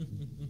Mm-hmm.